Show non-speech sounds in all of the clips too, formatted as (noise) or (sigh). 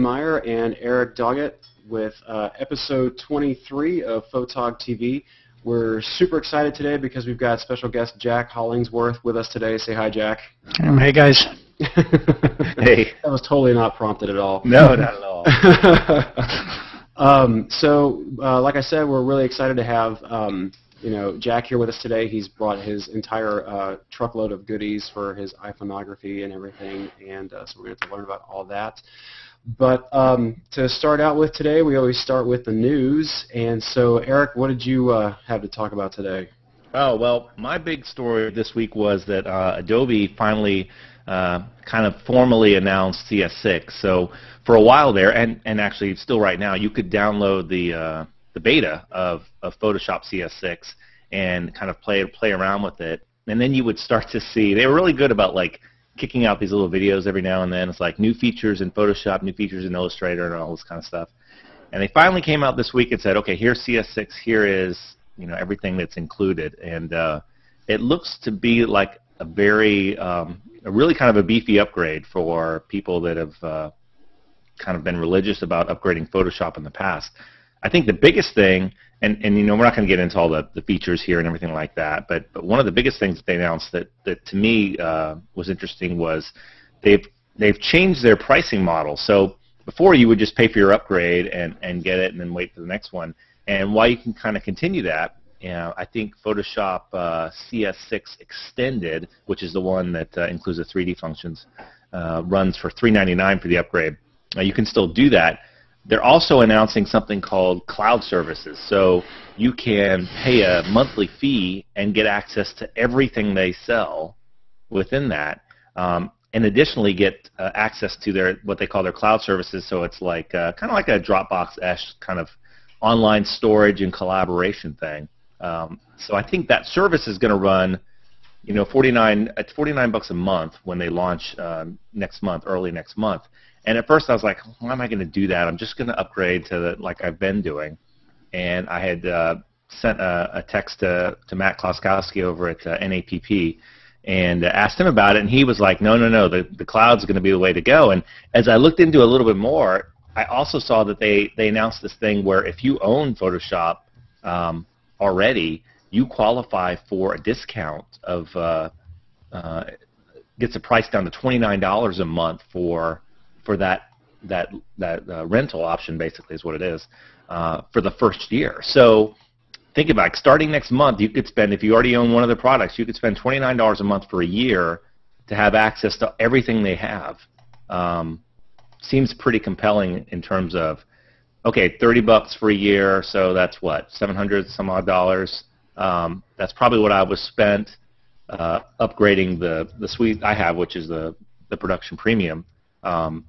Meyer and Eric Doggett with uh, episode 23 of Photog TV. We're super excited today because we've got special guest Jack Hollingsworth with us today. Say hi, Jack. Um, hey, guys. (laughs) hey. That was totally not prompted at all. No, not at all. (laughs) um, so, uh, like I said, we're really excited to have um, you know Jack here with us today. He's brought his entire uh, truckload of goodies for his iPhoneography and everything, and uh, so we're going to learn about all that. But um, to start out with today, we always start with the news. And so, Eric, what did you uh, have to talk about today? Oh, well, my big story this week was that uh, Adobe finally uh, kind of formally announced CS6. So for a while there, and, and actually still right now, you could download the, uh, the beta of, of Photoshop CS6 and kind of play, play around with it. And then you would start to see, they were really good about like kicking out these little videos every now and then. It's like new features in Photoshop, new features in Illustrator, and all this kind of stuff. And they finally came out this week and said, okay, here's CS6, here is you know everything that's included, and uh, it looks to be like a very, um, a really kind of a beefy upgrade for people that have uh, kind of been religious about upgrading Photoshop in the past. I think the biggest thing, and, and you know, we're not going to get into all the, the features here and everything like that, but, but one of the biggest things that they announced that, that to me uh, was interesting was they've, they've changed their pricing model. So before you would just pay for your upgrade and, and get it and then wait for the next one. And while you can kind of continue that, you know, I think Photoshop uh, CS6 Extended, which is the one that uh, includes the 3D functions, uh, runs for $3.99 for the upgrade. you can still do that, they're also announcing something called cloud services. So you can pay a monthly fee and get access to everything they sell within that. Um, and additionally get uh, access to their what they call their cloud services. So it's like uh, kind of like a Dropbox-esque kind of online storage and collaboration thing. Um, so I think that service is going to run, you know, 49 at 49 bucks a month when they launch um, next month, early next month. And at first I was like, why am I going to do that? I'm just going to upgrade to the, like I've been doing. And I had uh, sent a, a, text to, to Matt Kloskowski over at uh, NAPP and asked him about it. And he was like, no, no, no, the, the cloud's going to be the way to go. And as I looked into a little bit more, I also saw that they, they announced this thing where if you own Photoshop um, already, you qualify for a discount of uh, uh, gets the price down to $29 a month for for that that that uh, rental option basically is what it is uh, for the first year. So think about it. starting next month, you could spend if you already own one of the products, you could spend twenty nine dollars a month for a year to have access to everything they have. Um, seems pretty compelling in terms of okay, thirty bucks for a year, so that's what seven hundred some odd dollars. Um, that's probably what I was spent uh, upgrading the the suite I have, which is the the production premium. Um,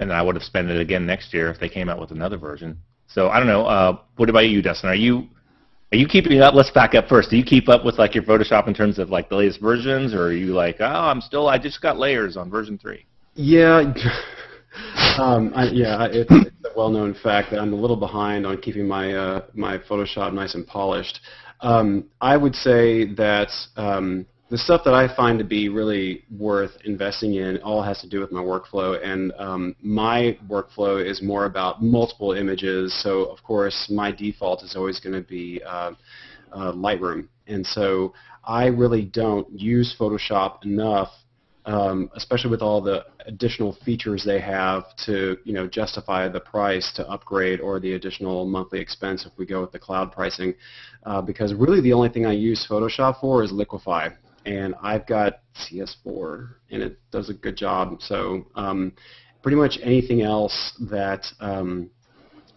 and I would have spent it again next year if they came out with another version. So I don't know. Uh, what about you, Dustin? Are you are you keeping up? Let's back up first. Do you keep up with like your Photoshop in terms of like the latest versions, or are you like, oh, I'm still, I just got layers on version three? Yeah, (laughs) um, I, yeah. It's, it's a well-known fact that I'm a little behind on keeping my uh, my Photoshop nice and polished. Um, I would say that um, the stuff that I find to be really worth investing in all has to do with my workflow, and um, my workflow is more about multiple images. So of course, my default is always going to be uh, uh, Lightroom, and so I really don't use Photoshop enough, um, especially with all the additional features they have to you know justify the price to upgrade or the additional monthly expense if we go with the cloud pricing, uh, because really the only thing I use Photoshop for is Liquify and I've got CS4, and it does a good job. So um, pretty much anything else that um,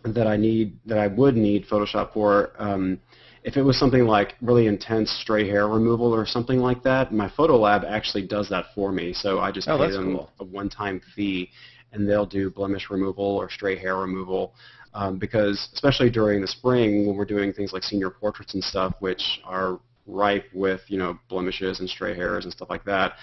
that I need, that I would need Photoshop for, um, if it was something like really intense stray hair removal or something like that, my Photo Lab actually does that for me. So I just oh, pay them cool. a one-time fee, and they'll do blemish removal or stray hair removal. Um, because especially during the spring when we're doing things like senior portraits and stuff, which are ripe with you know blemishes and stray hairs and stuff like that.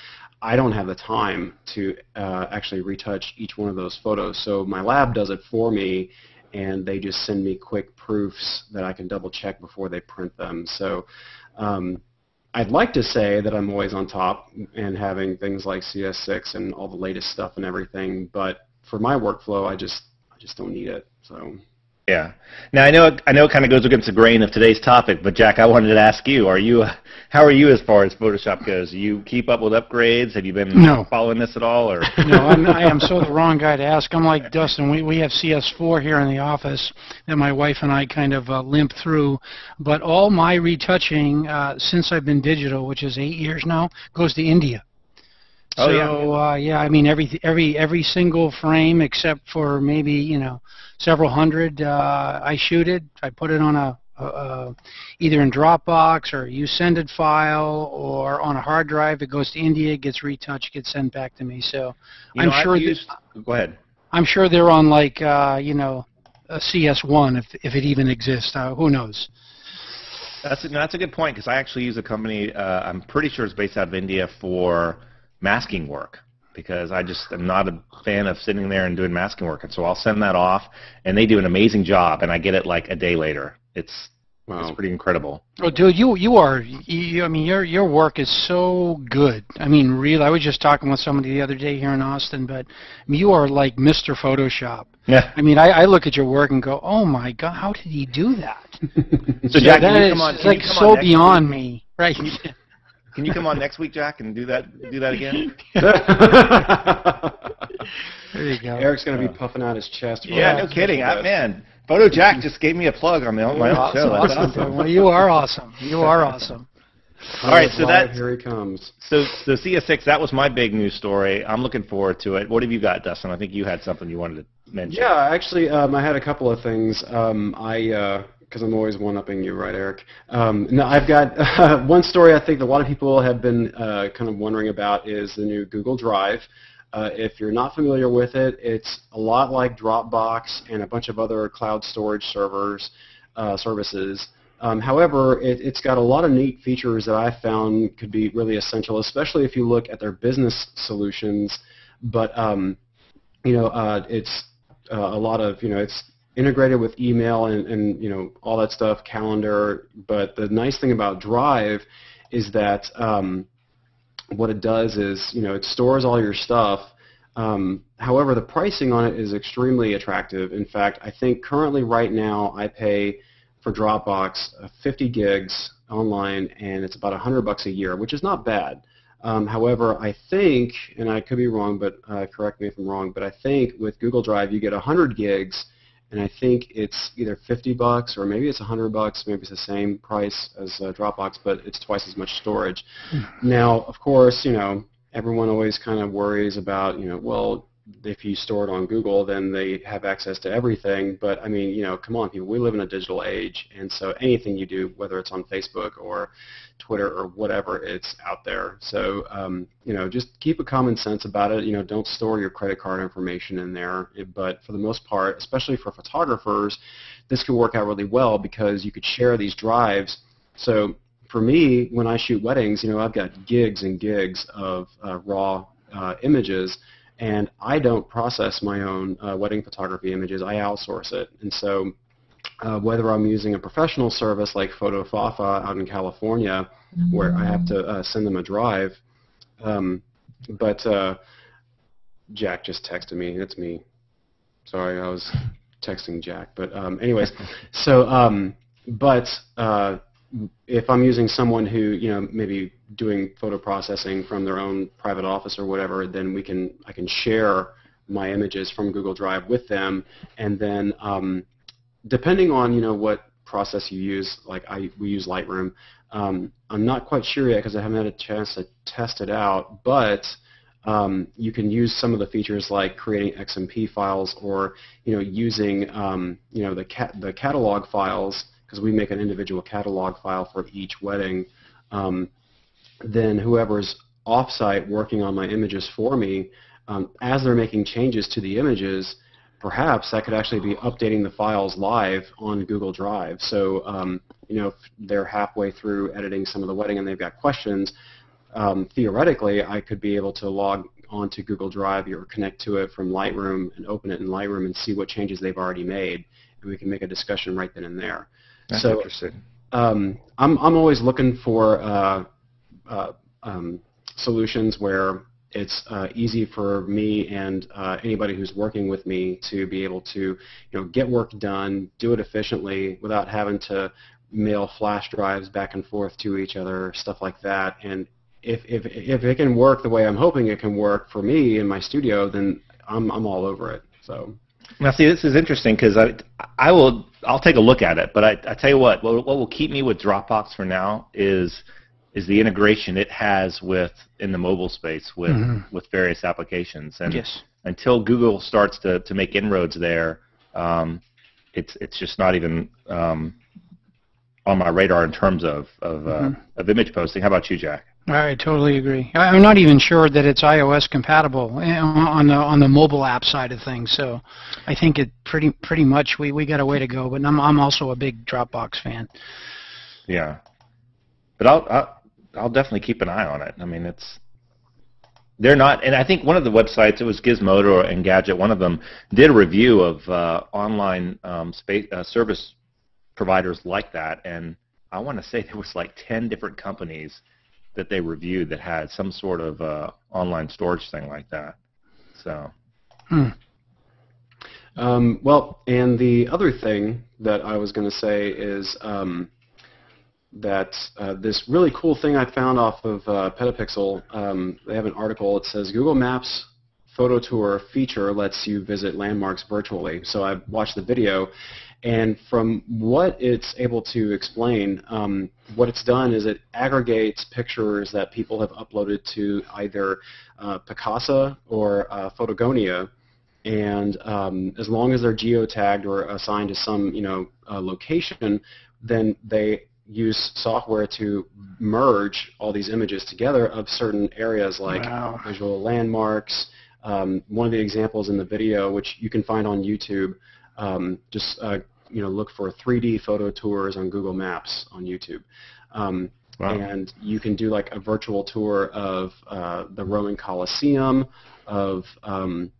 I don't have the time to uh, actually retouch each one of those photos. So my lab does it for me, and they just send me quick proofs that I can double check before they print them. So um, I'd like to say that I'm always on top and having things like CS6 and all the latest stuff and everything, but for my workflow, I just I just don't need it. So. Yeah. Now I know I know it kind of goes against the grain of today's topic, but Jack, I wanted to ask you: Are you uh, (laughs) how are you as far as Photoshop goes? Do you keep up with upgrades? Have you been no. following this at all? Or no, I'm, I am so (laughs) the wrong guy to ask. I'm like Dustin. We we have CS4 here in the office that my wife and I kind of uh, limp through, but all my retouching uh, since I've been digital, which is eight years now, goes to India. Oh, so yeah. uh, yeah, I mean every every every single frame except for maybe you know several hundred, uh, I shoot it. I put it on a, a, a either in Dropbox or you send it file or on a hard drive. It goes to India, gets retouched, gets sent back to me. So you I'm know, sure used, that, Go ahead. I'm sure they're on like uh, you know a CS1 if if it even exists. Uh, who knows? That's a, that's a good point because I actually use a company. Uh, I'm pretty sure it's based out of India for masking work because I just am not a fan of sitting there and doing masking work. And so I'll send that off, and they do an amazing job, and I get it like a day later. It's Wow. it's pretty incredible. Oh, dude, you you are. You, I mean, your your work is so good. I mean, real. I was just talking with somebody the other day here in Austin, but you are like Mr. Photoshop. Yeah. I mean, I, I look at your work and go, "Oh my God, how did he do that?" (laughs) So Jack, that can you come on? it's Can like you come so on next beyond week? me, right? (laughs) Can you come on next week, Jack, and do that do that again? (laughs) there you go. Eric's going to be puffing out his chest. for Yeah, no kidding. I, man, Photo Jack just gave me a plug on the on my own awesome, show. That's awesome. awesome. Well, you are awesome. You are awesome. All right, so Live, that's- here he comes. So, so CS6, that was my big news story. I'm looking forward to it. What have you got, Dustin? I think you had something you wanted to mention. Yeah, actually, um, I had a couple of things. Um, I because I'm always one-upping you, right, Eric? Um, no, I've got uh, (laughs) one story I think a lot of people have been uh, kind of wondering about is the new Google Drive. Uh, if you're not familiar with it, it's a lot like Dropbox and a bunch of other cloud storage servers uh, services. Um, however, it, it's got a lot of neat features that I found could be really essential, especially if you look at their business solutions. But um, you know, uh, it's uh, a lot of you know, it's integrated with email and, and you know all that stuff, calendar. But the nice thing about Drive is that um, what it does is you know it stores all your stuff. Um, however, the pricing on it is extremely attractive. In fact, I think currently right now I pay for Dropbox uh, 50 gigs online, and it's about 100 bucks a year, which is not bad. Um, however, I think, and I could be wrong, but uh, correct me if I'm wrong, but I think with Google Drive you get 100 gigs, and I think it's either 50 bucks or maybe it's 100 bucks, maybe it's the same price as uh, Dropbox, but it's twice as much storage. now, of course, you know, everyone always kind of worries about, you know, well, if you store it on Google, then they have access to everything. But I mean, you know, come on, people, we live in a digital age, and so anything you do, whether it's on Facebook or Twitter or whatever, it's out there. So um, you know, just keep a common sense about it. You know, don't store your credit card information in there. But for the most part, especially for photographers, this could work out really well because you could share these drives. So for me, when I shoot weddings, you know, I've got gigs and gigs of uh, raw uh, images and I don't process my own uh, wedding photography images. I outsource it. And so uh, whether I'm using a professional service like PhotoFafa out in California, mm-hmm. where I have to uh, send them a drive, um, but uh, Jack just texted me. It's me. Sorry, I was texting Jack. But um, anyways, (laughs) so um, but uh, if I'm using someone who, you know, maybe doing photo processing from their own private office or whatever, then we can I can share my images from Google Drive with them, and then um, depending on you know what process you use, like I we use Lightroom. Um, I'm not quite sure yet because I haven't had a chance to test it out, but um, you can use some of the features like creating XMP files or you know using um, you know the cat the catalog files because we make an individual catalog file for each wedding, um, then whoever's offsite working on my images for me, um, as they're making changes to the images, perhaps I could actually be updating the files live on Google Drive. So, um, you know, if they're halfway through editing some of the wedding and they've got questions, um, theoretically, I could be able to log onto Google Drive or connect to it from Lightroom and open it in Lightroom and see what changes they've already made, and we can make a discussion right then and there. That's so, interesting. Um, I'm I'm always looking for uh, uh, um, solutions where it's uh, easy for me and uh, anybody who's working with me to be able to you know get work done, do it efficiently without having to mail flash drives back and forth to each other, stuff like that. And if if if it can work the way I'm hoping it can work for me in my studio, then I'm I'm all over it. So. Now, see, this is interesting because I, I will, I'll take a look at it. But I, I tell you what, what, what will keep me with Dropbox for now is, is the integration it has with in the mobile space with mm-hmm. with various applications. And yes. until Google starts to, to make inroads there, um, it's it's just not even um, on my radar in terms of of, uh, mm-hmm. of image posting. How about you, Jack? I totally agree. I'm not even sure that it's iOS compatible eh, on the on the mobile app side of things. So I think it pretty pretty much we, we got a way to go. But I'm I'm also a big Dropbox fan. Yeah, but I'll I'll, I'll definitely keep an eye on it. I mean, it's they're not, and I think one of the websites, it was Gizmodo and Engadget, one of them did a review of uh, online um, space uh, service providers like that, and I want to say (laughs) there was like 10 different companies that they reviewed that had some sort of uh, online storage thing like that. So. Hmm. Um, well, and the other thing that I was going to say is um, that uh, this really cool thing I found off of uh, Petapixel, um, they have an article. It says Google Maps Photo Tour feature lets you visit landmarks virtually. So I watched the video, and from what it's able to explain, um, what it's done is it aggregates pictures that people have uploaded to either uh, Picasa or uh, Photogonia, and um, as long as they're geotagged or assigned to some you know uh, location, then they use software to merge all these images together of certain areas like wow. visual landmarks. Um, one of the examples in the video, which you can find on YouTube, um, just uh, you know look for 3D photo tours on Google Maps on YouTube. Um, wow. And you can do like a virtual tour of uh, the Roman Colosseum, of um,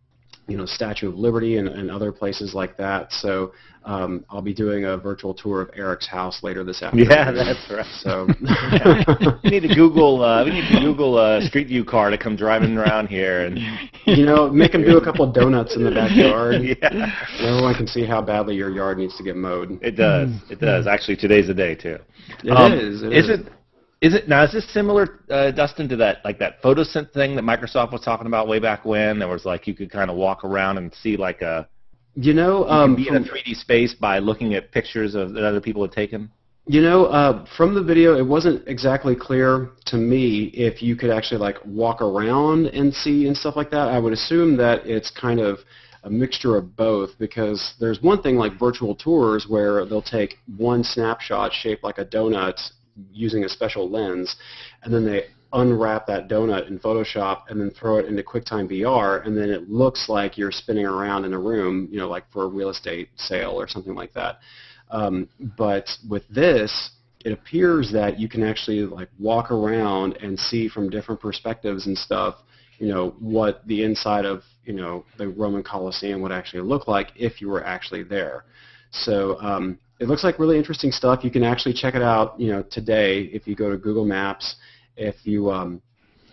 you know Statue of Liberty and, and other places like that. So um, I'll be doing a virtual tour of Eric's house later this afternoon. Yeah, that's right. So (laughs) we need to Google. Uh, we need to Google a Street View car to come driving around here and you know make him do a couple of donuts in the backyard. (laughs) yeah. Everyone can see how badly your yard needs to get mowed. It does. It does. Actually, today's the day too. It um, is. It is. is it is it now? Is this similar, uh, Dustin, to that like that photosynth thing that Microsoft was talking about way back when? There was like you could kind of walk around and see like a you know um, be in a 3D space by looking at pictures of that other people had taken. You know, uh, from the video, it wasn't exactly clear to me if you could actually like walk around and see and stuff like that. I would assume that it's kind of a mixture of both because there's one thing like virtual tours where they'll take one snapshot shaped like a donut using a special lens, and then they unwrap that donut in Photoshop and then throw it into QuickTime VR, and then it looks like you're spinning around in a room, you know, like for a real estate sale or something like that. Um, but with this, it appears that you can actually like walk around and see from different perspectives and stuff, you know, what the inside of, you know, the Roman Colosseum would actually look like if you were actually there. So um, it looks like really interesting stuff. You can actually check it out, you know, today if you go to Google Maps. If you, um,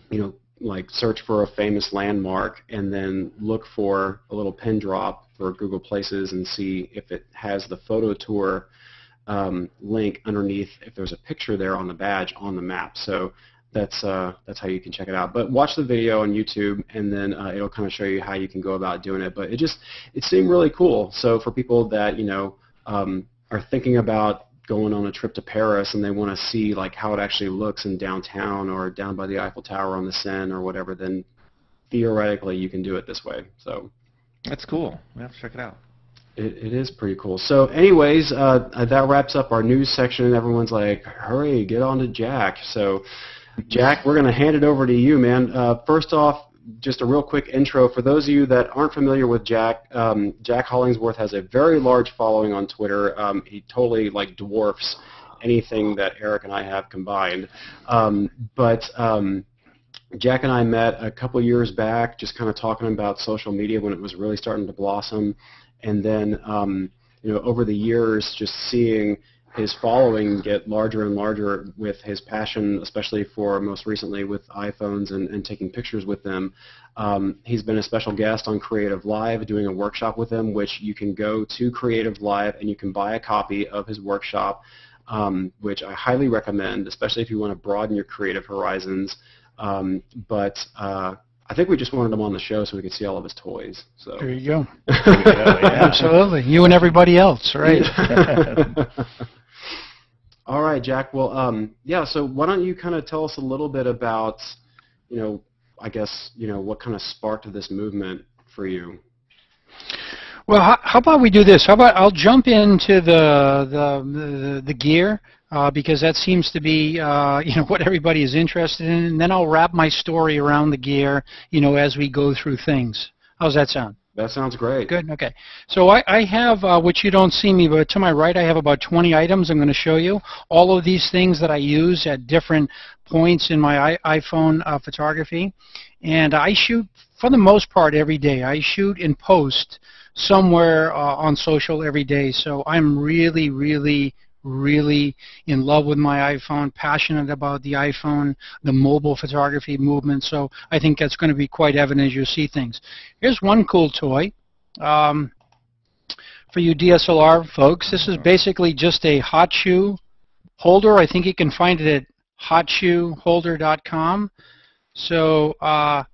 you know, like search for a famous landmark and then look for a little pin drop for Google Places and see if it has the photo tour um, link underneath if there's a picture there on the badge on the map. So that's uh, that's how you can check it out. But watch the video on YouTube, and then uh, it'll kind of show you how you can go about doing it. But it just it seemed really cool. So for people that you know um, are thinking about going on a trip to Paris and they want to see like how it actually looks in downtown or down by the Eiffel Tower on the Seine or whatever, then theoretically you can do it this way. So that's cool. We have to check it out. It, it is pretty cool. So anyways, uh, that wraps up our news section. And Everyone's like, hurry, get on to Jack. So Jack, we're going to hand it over to you, man. Uh, first off, just a real quick intro for those of you that aren't familiar with Jack. Um, Jack Hollingsworth has a very large following on Twitter. Um, he totally like dwarfs anything that Eric and I have combined. Um, but um, Jack and I met a couple years back, just kind of talking about social media when it was really starting to blossom, and then um, you know over the years, just seeing his following get larger and larger with his passion, especially for most recently with iPhones and, and taking pictures with them. Um, he's been a special guest on Creative Live doing a workshop with him, which you can go to Creative Live and you can buy a copy of his workshop, um, which I highly recommend, especially if you want to broaden your creative horizons. Um, but uh, I think we just wanted him on the show so we could see all of his toys. So There you go. (laughs) There you go, yeah. Absolutely. You and everybody else, right? (laughs) (laughs) All right, Jack. Well, um, yeah. So why don't you kind of tell us a little bit about, you know, I guess you know what kind of sparked this movement for you. Well, how, how about we do this? How about I'll jump into the the the, the gear uh, because that seems to be uh, (laughs) you know what everybody is interested in, and then I'll wrap my story around the gear, you know, as we go through things. How's that sound? That sounds great. Good. Okay. So I, I have, uh, which you don't see me, but to my right I have about 20 items I'm going to show you. All of these things that I use at different points in my I iPhone uh, photography. And I shoot, for the most part, every day. I shoot and post somewhere uh, on social every day. So I'm really, really really in love with my iPhone, passionate about the iPhone, the mobile photography movement. So I think that's going to be quite evident as you see things. Here's one cool toy. Um, for you DSLR folks, this is basically just a hot shoe holder. I think you can find it at hotshoeholder.com. So uh,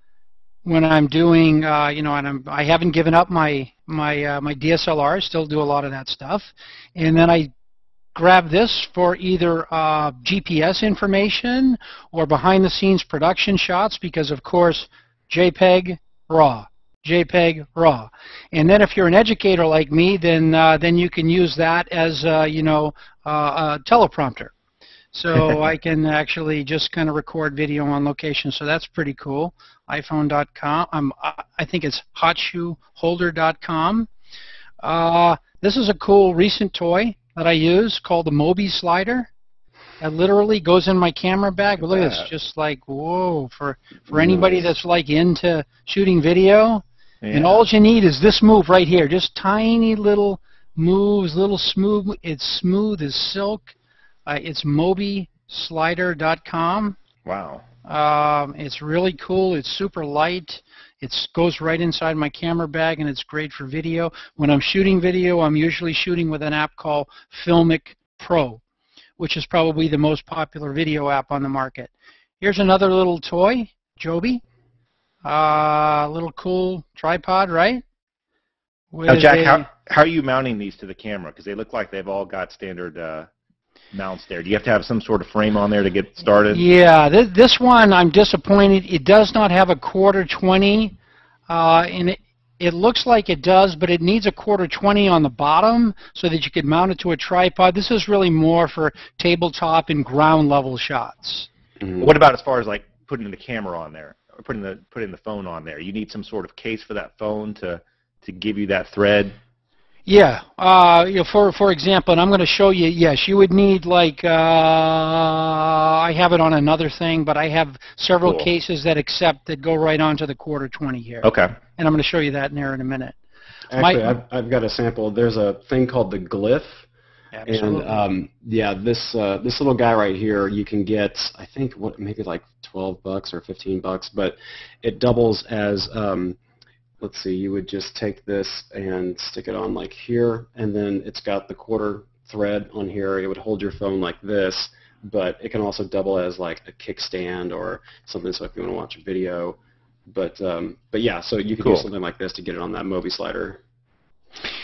when I'm doing, uh, you know, and I'm, I haven't given up my my uh, my DSLR. I still do a lot of that stuff, and then I grab this for either uh, GPS information or behind-the-scenes production shots because, of course, JPEG, RAW, JPEG, RAW. And then if you're an educator like me, then uh, then you can use that as uh, you know uh, a teleprompter. So (laughs) I can actually just kind of record video on location. So that's pretty cool. iPhone.com. Um, I think it's hotshoeholder.com. Uh, this is a cool recent toy that I use called the Mobislyder. It literally goes in my camera bag. Look at this, just like whoa for for anybody that's like into shooting video. Yeah. And all you need is this move right here, just tiny little moves, little smooth. It's smooth as silk. Uh, it's MobiSlider.com. Wow. Um, it's really cool. It's super light. It goes right inside my camera bag, and it's great for video. When I'm shooting video, I'm usually shooting with an app called Filmic Pro, which is probably the most popular video app on the market. Here's another little toy, Joby. Uh, little cool tripod, right? Now, Jack, a- how, how are you mounting these to the camera? Because they look like they've all got standard uh, mounts there. Do you have to have some sort of frame on there to get started? Yeah, this, this one I'm disappointed. It does not have a quarter 20, uh, and it, it looks like it does, but it needs a quarter 20 on the bottom so that you could mount it to a tripod. This is really more for tabletop and ground level shots. Mhm. What about as far as like putting the camera on there, or putting the putting the phone on there? You need some sort of case for that phone to to give you that thread. Yeah, uh, you know, for for example, and I'm going to show you. Yes, you would need like uh, I have it on another thing, but I have several Cool. cases that accept that go right onto the quarter 20 here, Okay. and I'm going to show you that in there in a minute. Actually, My- I've, I've got a sample. There's a thing called the Glif, and um, yeah, this uh, this little guy right here, you can get I think what maybe like 12 bucks or 15 bucks, but it doubles as um, let's see, you would just take this and stick it on like here, and then it's got the quarter thread on here. It would hold your phone like this, but it can also double as like a kickstand or something. So if you want to watch a video, but um, but yeah, so you can Cool. use something like this to get it on that Mobislyder.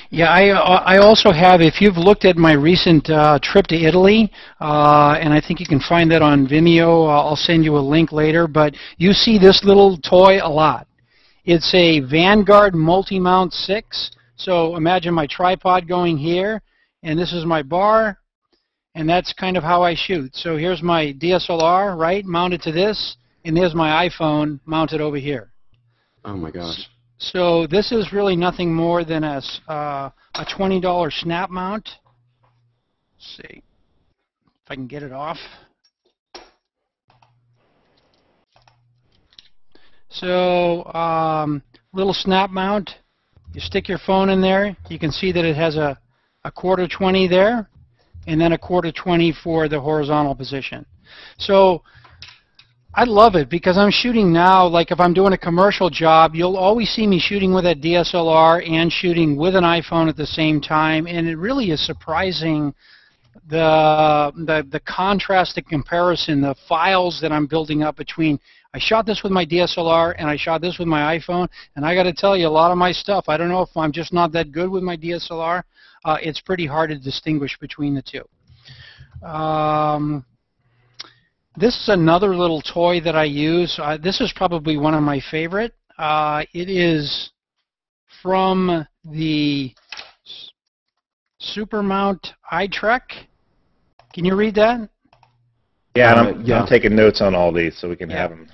Yeah, I uh, I also have. If you've looked at my recent uh, trip to Italy, uh, and I think you can find that on Vimeo. Uh, I'll send you a link later. But you see this little toy a lot. It's a Vanguard multi-mount six. So imagine my tripod going here, and this is my bar, and that's kind of how I shoot. So here's my DSLR, right, mounted to this, and there's my iPhone mounted over here. Oh my gosh. So this is really nothing more than a, uh, a $20 snap mount. Let's see if I can get it off. So um, little snap mount. You stick your phone in there. You can see that it has a, a quarter 20 there. and then a quarter 20 for the horizontal position. So I love it because I'm shooting now, like if I'm doing a commercial job, you'll always see me shooting with a DSLR and shooting with an iPhone at the same time, and it really is surprising the, the, the contrast and comparison, the files that I'm building up between, I shot this with my DSLR and I shot this with my iPhone, and I got to tell you, a lot of my stuff, I don't know if I'm just not that good with my DSLR, uh, it's pretty hard to distinguish between the two. Um, this is another little toy that I use. Uh, this is probably one of my favorite. Uh, it is from the Supermount iTrek. Can you read that? Yeah, and Uh, I'm, yeah. I'm taking notes on all these so we can Yeah. have them.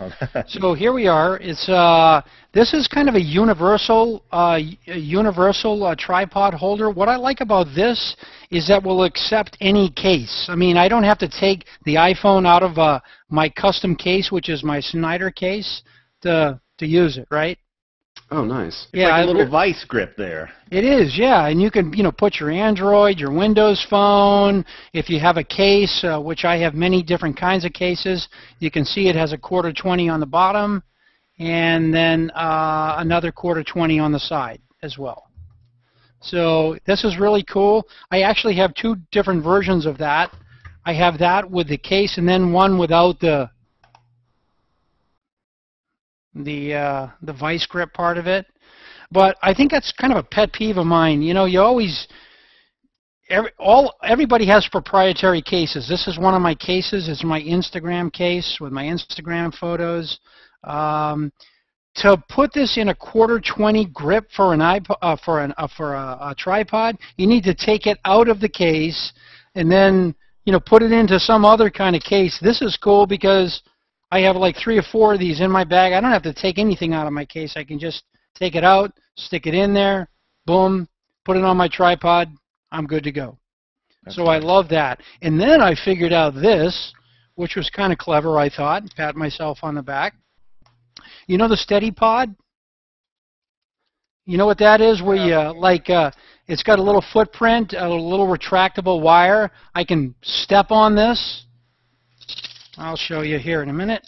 (laughs) So here we are. It's uh, this is kind of a universal, uh, universal uh, tripod holder. What I like about this is that we'll accept any case. I mean, I don't have to take the iPhone out of uh, my custom case, which is my Schneider case, to to use it. Right? Oh, nice. It's like a little vice grip there. It is, yeah, and you can, you know, put your Android, your Windows phone. If you have a case, uh, which I have many different kinds of cases, you can see it has a quarter 20 on the bottom, and then uh, another quarter 20 on the side as well. So this is really cool. I actually have two different versions of that. I have that with the case, and then one without the the uh, the vice grip part of it. But I think that's kind of a pet peeve of mine. You know, you always every all everybody has proprietary cases. This is one of my cases. It's my Instagram case with my Instagram photos. Um, to put this in a quarter 20 grip for an iPod, uh, for an uh, for a, a tripod, you need to take it out of the case and then you know put it into some other kind of case. This is cool because I have like three or four of these in my bag. I don't have to take anything out of my case. I can just take it out, stick it in there, boom, put it on my tripod. I'm good to go. so I love that. And then I figured out this, which was kind of clever, I thought. Pat myself on the back. You know the Steady Pod? You know what that is? Where you uh, like uh, it's got a little footprint, a little retractable wire. I can step on this. I'll show you here in a minute.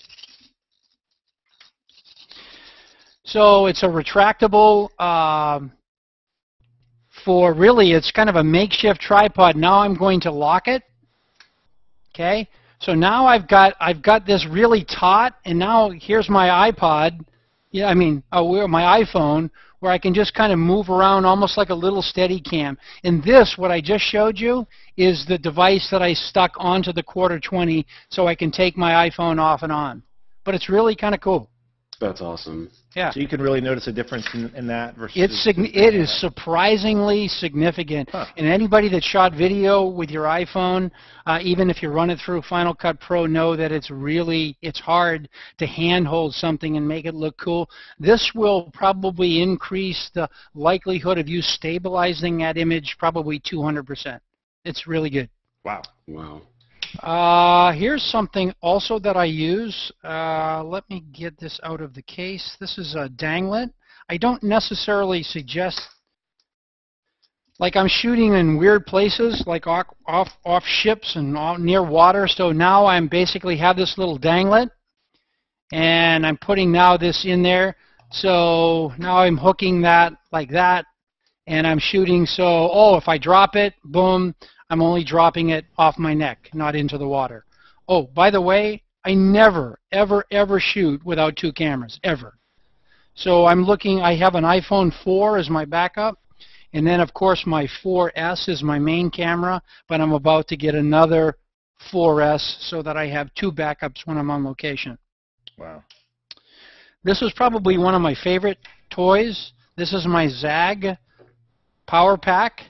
So it's a retractable um, for really it's kind of a makeshift tripod. Now I'm going to lock it. Okay. So now I've got I've got this really taut, and now here's my iPod. Yeah, I mean, oh, my iPhone, where I can just kind of move around almost like a little steady cam. And this, what I just showed you, is the device that I stuck onto the quarter 20 so I can take my iPhone off and on. But it's really kind of cool. That's awesome. Yeah. So you can really notice a difference in, in that versus. It's sign- it is surprisingly significant. Huh. And anybody that shot video with your iPhone, uh, even if you run it through Final Cut Pro, know that it's really it's hard to handhold something and make it look cool. This will probably increase the likelihood of you stabilizing that image probably 200%. It's really good. Wow. Wow. Uh, here's something also that I use. Uh, let me get this out of the case. This is a danglet. I don't necessarily suggest, like I'm shooting in weird places, like off off, off ships and off, near water. So now I'm basically have this little danglet, and I'm putting now this in there. So now I'm hooking that like that, and I'm shooting. So oh, if I drop it, boom, I'm only dropping it off my neck, not into the water. Oh, by the way, I never, ever, ever shoot without two cameras, ever. So I'm looking, I have an iPhone 4 as my backup, and then of course my 4S is my main camera, but I'm about to get another 4S so that I have two backups when I'm on location. Wow. This was probably one of my favorite toys. This is my Zagg Power Pack,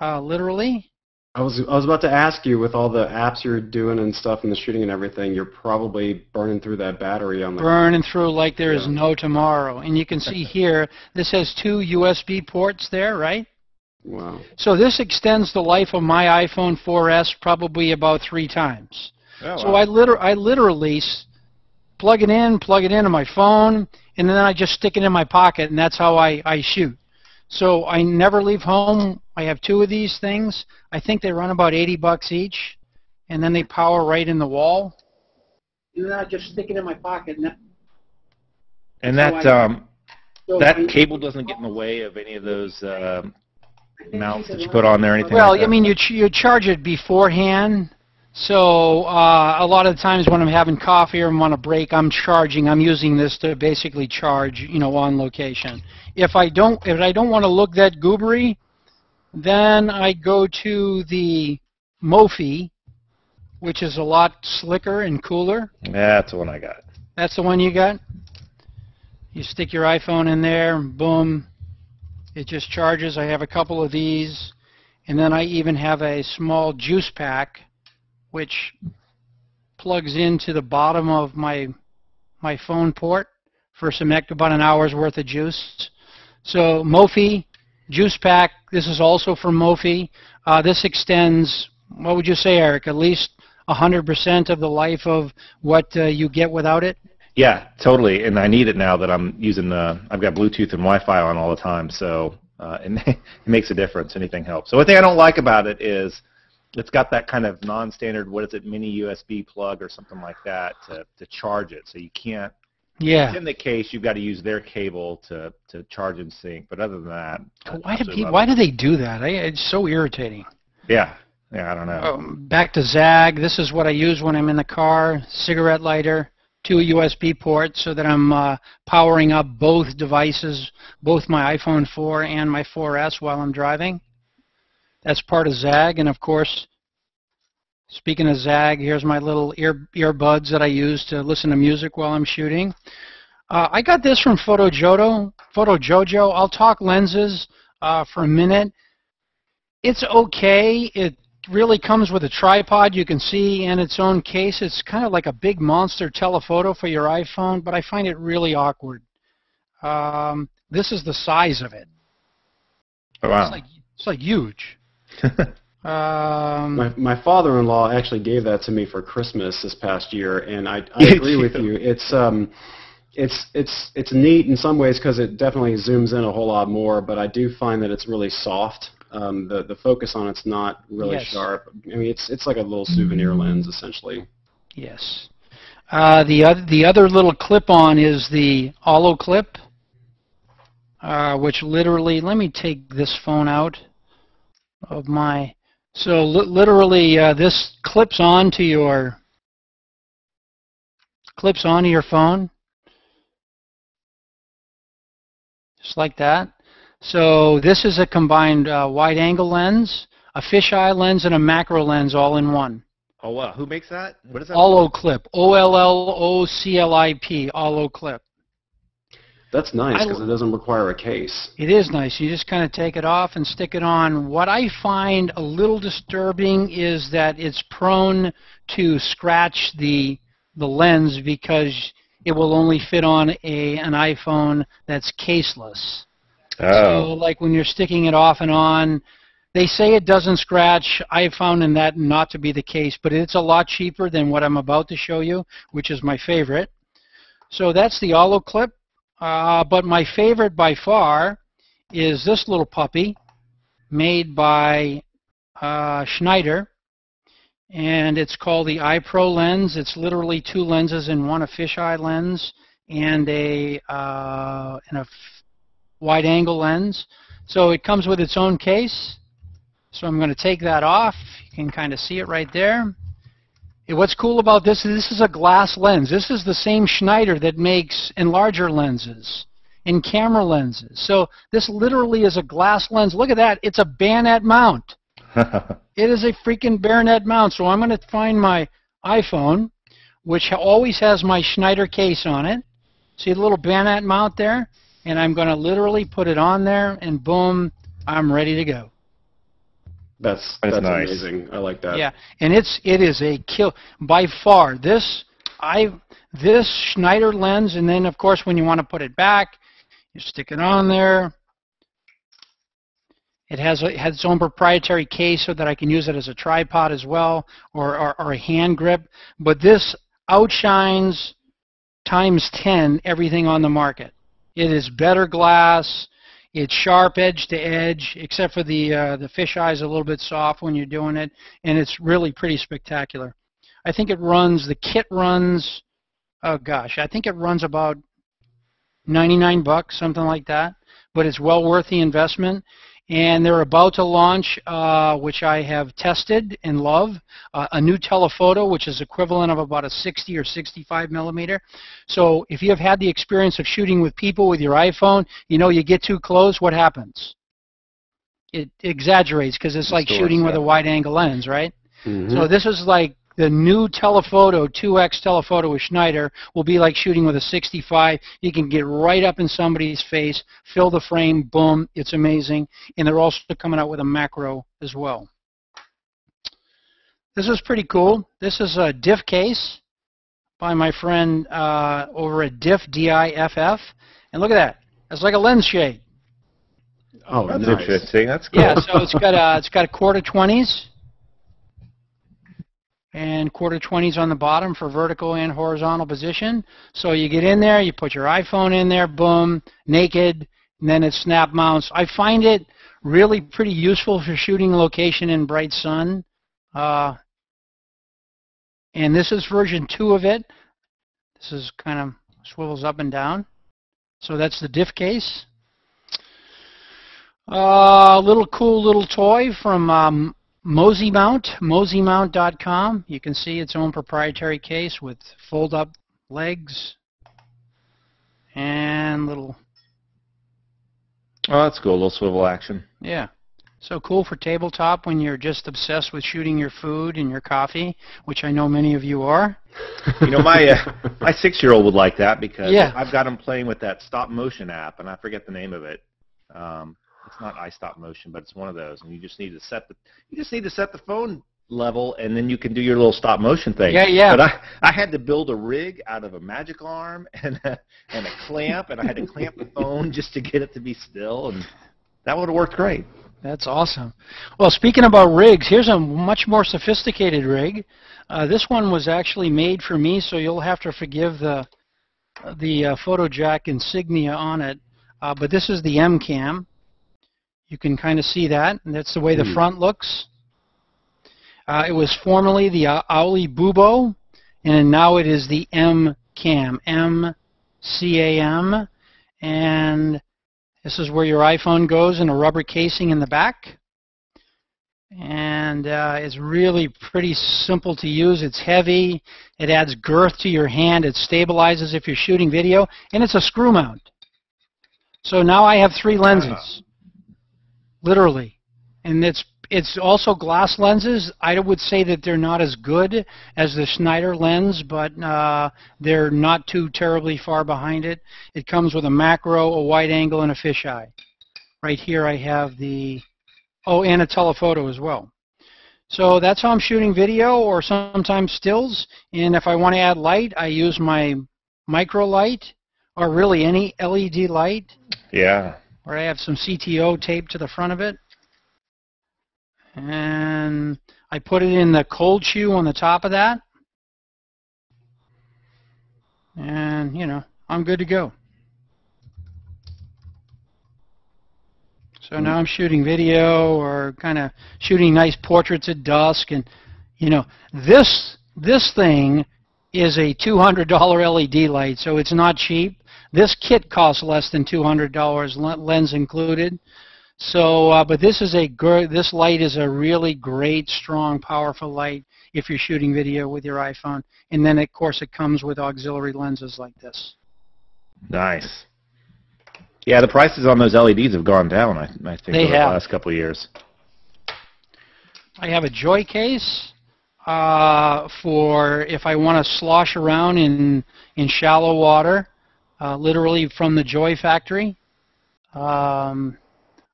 uh, literally. I was I was about to ask you with all the apps you're doing and stuff and the shooting and everything, you're probably burning through that battery on the burning through like there is Yeah. no tomorrow. And you can see here, this has two USB ports there, right? Wow. So this extends the life of my iPhone 4S probably about three times. Oh, So wow. I, liter- I literally plug it in, plug it into my phone, and then I just stick it in my pocket, and that's how I, I shoot. So I never leave home. I have two of these things. I think they run about 80 bucks each, and then they power right in the wall. And then I just stick it in my pocket. And that, And So that I- um, so that I- cable doesn't get in the way of any of those um mounts that you put on there, or anything Well, like that? I mean, you ch- you charge it beforehand. So uh, a lot of times when I'm having coffee or I'm on a break, I'm charging. I'm using this to basically charge, you know, on location. If I don't, if I don't want to look that goobery, then I go to the Mophie, which is a lot slicker and cooler. That's the one I got. That's the one you got? You stick your iPhone in there, boom, it just charges. I have a couple of these, and then I even have a small juice pack, which plugs into the bottom of my my phone port for some about an hour's worth of juice. So Mophie juice pack. This is also from Mophie. Uh, this extends. What would you say, Eric? At least 100% of the life of what uh, you get without it. Yeah, totally. And I need it now that I'm using the. I've got Bluetooth and Wi-Fi on all the time, so uh, it, (laughs) it makes a difference. Anything helps. So one thing I don't like about it is it's got that kind of non-standard. What is it? Mini USB plug or something like that to to charge it. So you can't. Yeah. In the case, you've got to use their cable to to charge and sync. But other than that, Why do people, Why do they do that? I, it's so irritating. Yeah, yeah. I don't know. Um, back to Zagg. This is what I use when I'm in the car. Cigarette lighter, two USB ports, so that I'm uh, powering up both devices, both my iPhone 4 and my 4S while I'm driving. That's part of Zagg, and of course, speaking of Zagg, here's my little ear earbuds that I use to listen to music while I'm shooting. Uh, I got this from Photo Jodo, Photo Jojo. I'll talk lenses uh, for a minute. It's okay. It really comes with a tripod you can see in its own case. It's kind of like a big monster telephoto for your iPhone, but I find it really awkward. Um, this is the size of it. Oh, It's wow. like it's like huge. (laughs) Um, My my father-in-law actually gave that to me for Christmas this past year, and I I (laughs) agree with you. It's um, it's it's it's neat in some ways because it definitely zooms in a whole lot more, but I do find that it's really soft. Um, the the focus on it's not really Yes. sharp. I mean, it's it's like a little souvenir lens essentially. Yes. Uh, the other the other little clip-on is the olloclip, uh, which literally. Let me take this phone out of my. So li- literally, uh, this clips onto your clips onto your phone, just like that. So this is a combined uh, wide-angle lens, a fisheye lens, and a macro lens all in one. oh wow. Who makes that? What is that? olloclip. O L L O C L I P. olloclip. That's nice because it doesn't require a case. It is nice. You just kind of take it off and stick it on. What I find a little disturbing is that it's prone to scratch the the lens because it will only fit on a an iPhone that's caseless. Oh. So like when you're sticking it off and on, they say it doesn't scratch. I've found in that not to be the case, but it's a lot cheaper than what I'm about to show you, which is my favorite. So that's the olloclip. Uh, but my favorite by far is this little puppy made by uh, Schneider. And it's called the iPro lens. It's literally two lenses in one, a fisheye lens and a, uh, and a wide angle lens. So it comes with its own case. So I'm going to take that off. You can kind of see it right there. What's cool about this is this is a glass lens. This is the same Schneider that makes enlarger lenses and camera lenses. So this literally is a glass lens. Look at that. It's a bayonet mount. (laughs) It is a freaking bayonet mount. So I'm going to find my iPhone, which always has my Schneider case on it. See the little bayonet mount there? And I'm going to literally put it on there, and boom, I'm ready to go. That's That's that's, nice. amazing. I like that. Yeah, and it's it is a kill by far. This I this Schneider lens, and then of course when you want to put it back, you stick it on there. It has, a, it has its own proprietary case so that I can use it as a tripod as well, or, or, or a hand grip. But this outshines times 10 everything on the market. It is better glass. It's sharp edge to edge, except for the uh, the fisheye is a little bit soft when you're doing it, and it's really pretty spectacular. I think it runs. The kit runs. Oh gosh, I think it runs about 99 bucks, something like that. But it's well worth the investment and they're about to launch, uh, which I have tested and love, uh, a new telephoto, which is equivalent of about a 60 or 65 millimeter. So if you have had the experience of shooting with people with your iPhone, you know you get too close, what happens? It exaggerates because it's like shooting with a wide-angle lens, right? Mm -hmm. So this is like the new telephoto 2x telephoto with Schneider will be like shooting with a 65 you can get right up in somebody's face fill the frame boom it's amazing. And they're also coming out with a macro as well. This is pretty cool. This is a diff case by my friend uh, over at diff d-i-f-f and look at that. It's like a lens shade. Oh that's nice. interesting. That's cool. yeah so it's got a it's got a quarter 20s and quarter 20s on the bottom for vertical and horizontal position. So you get in there, you put your iPhone in there, boom, naked, and then it snap mounts. I find it really pretty useful for shooting location in bright sun. Uh, and this is version 2 of it. This is kind of swivels up and down. So that's the diff case. A uh, little cool little toy from um, Mosey Mount, moseymount.com. You can see its own proprietary case with fold-up legs and little. Oh, that's cool. A little swivel action. Yeah. So cool for tabletop when you're just obsessed with shooting your food and your coffee, which I know many of you are. You know, my uh, my six-year-old would like that because yeah. I've got him playing with that stop motion app, and I forget the name of it. Um, it's not iStop motion, but it's one of those, and you just need to set the you just need to set the phone level, and then you can do your little stop motion thing. Yeah, yeah. But I I had to build a rig out of a magic arm (laughs) and a, and a clamp, and I had to clamp the phone (laughs) just to get it to be still, and that would have worked great. That's awesome. Well, speaking about rigs, here's a much more sophisticated rig. Uh, this one was actually made for me, so you'll have to forgive the the uh, PhotoJack insignia on it. Uh, but this is the M-Cam. You can kind of see that, and that's the way the mm. front looks. Uh, it was formerly the uh, Owle Bubo, and now it is the M-Cam, M-C-A-M, and this is where your iPhone goes in a rubber casing in the back. And uh, it's really pretty simple to use. It's heavy. It adds girth to your hand. It stabilizes if you're shooting video. And it's a screw mount. So now I have three lenses literally. And it's it's also glass lenses. I would say that they're not as good as the Schneider lens, but uh, they're not too terribly far behind it. It comes with a macro, a wide angle, and a fisheye. Right here I have the, oh, and a telephoto as well. So that's how I'm shooting video or sometimes stills. And if I want to add light, I use my micro light or really any LED light. Yeah I have some CTO taped to the front of it. And I put it in the cold shoe on the top of that. And, you know, I'm good to go. So now I'm shooting video or kind of shooting nice portraits at dusk. And, you know, this, this thing is a $200 LED light, so it's not cheap. This kit costs less than $200, lens included. So, uh, but this is a this light is a really great, strong, powerful light if you're shooting video with your iPhone. And then, of course, it comes with auxiliary lenses like this. Nice. Yeah, the prices on those LEDs have gone down. I, I think they over have. the last couple of years. I have a Joy case uh, for if I want to slosh around in in shallow water uh, literally from the Joy factory. Um,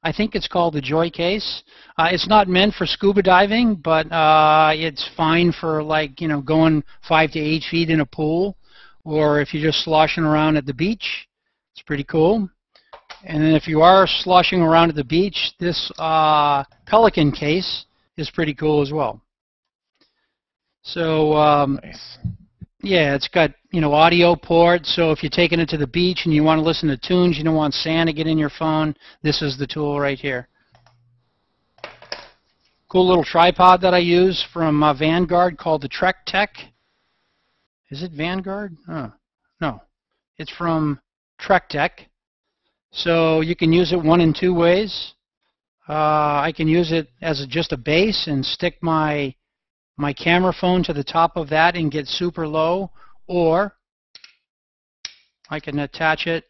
I think it's called the Joy case. Uh, it's not meant for scuba diving, but uh, it's fine for like you know going five to eight feet in a pool, or if you're just sloshing around at the beach. It's pretty cool. And then if you are sloshing around at the beach, this uh, Pelican case is pretty cool as well. So um, nice Yeah, it's got, you know, audio ports, so if you're taking it to the beach and you want to listen to tunes, you don't want sand to get in your phone, this is the tool right here. Cool little tripod that I use from uh, Vanguard called the Trek Tech. Is it Vanguard? Oh, no. It's from Trek Tech. So you can use it one in two ways. Uh, I can use it as a, just a base and stick my my camera phone to the top of that and get super low, or I can attach it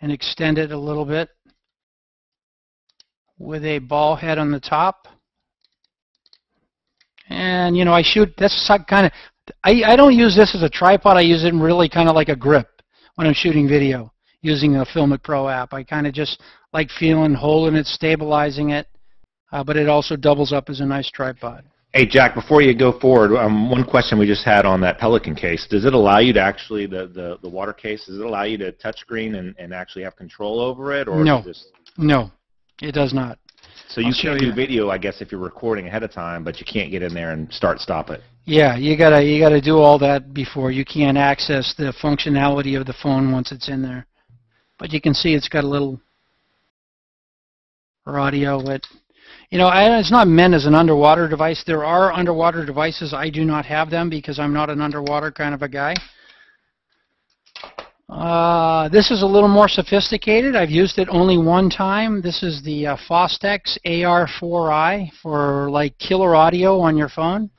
and extend it a little bit with a ball head on the top. And, you know, I shoot, that's kind of, I, I don't use this as a tripod, I use it really kind of like a grip when I'm shooting video using a Filmic Pro app. I kind of just like feeling, holding it, stabilizing it, uh, but it also doubles up as a nice tripod. Hey, Jack, before you go forward, um, one question we just had on that Pelican case. Does it allow you to actually, the, the, the water case, does it allow you to touchscreen and, and actually have control over it? Or no, just... no, it does not. So you can do you. video, I guess, if you're recording ahead of time, but you can't get in there and start stop it. Yeah, you gotta you gotta do all that before you can access the functionality of the phone once it's in there. But you can see it's got a little audio. But you know, it's not meant as an underwater device. There are underwater devices. I do not have them because I'm not an underwater kind of a guy. Uh, this is a little more sophisticated. I've used it only one time. This is the uh, Fostex AR4i for like killer audio on your phone.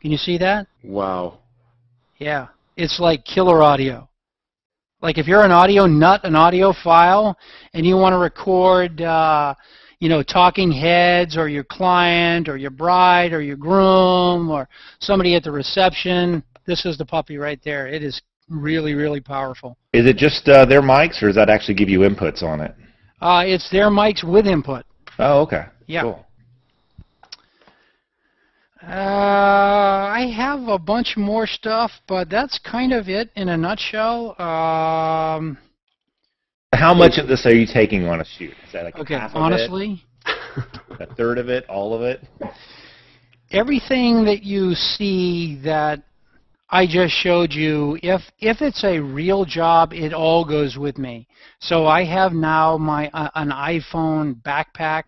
Can you see that? Wow. Yeah, it's like killer audio. Like if you're an audio nut, an audio file, and you want to record, uh, you know, talking heads or your client or your bride or your groom or somebody at the reception, this is the puppy right there. It is really, really powerful. Is it just uh, their mics, or does that actually give you inputs on it? Uh, it's their mics with input. Oh, okay. Yeah. Cool. Uh, I have a bunch more stuff, but that's kind of it in a nutshell. Um, How much of this are you taking on a shoot? Is that like okay, half of honestly, it? a third of it, all of it? Everything that you see that I just showed you, if if it's a real job, it all goes with me. So I have now my uh, an iPhone backpack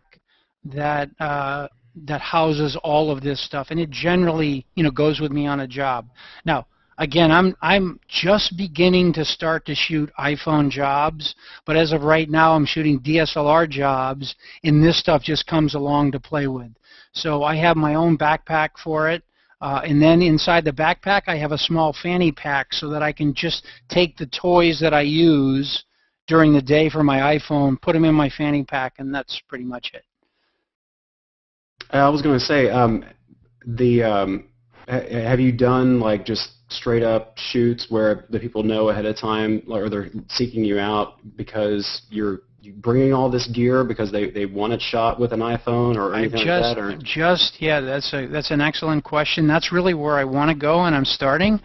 that uh, that houses all of this stuff, and it generally you know goes with me on a job. Now, again, I'm I'm just beginning to start to shoot iPhone jobs, but as of right now, I'm shooting DSLR jobs, and this stuff just comes along to play with. So I have my own backpack for it. Uh, and then inside the backpack, I have a small fanny pack so that I can just take the toys that I use during the day for my iPhone, put them in my fanny pack, and that's pretty much it. I was going to say, um, the um, have you done like just straight up shoots where the people know ahead of time, or they're seeking you out because you're bringing all this gear because they, they want it shot with an iPhone or anything just, like that? Or? Just yeah, that's a that's an excellent question. That's really where I want to go, and I'm starting.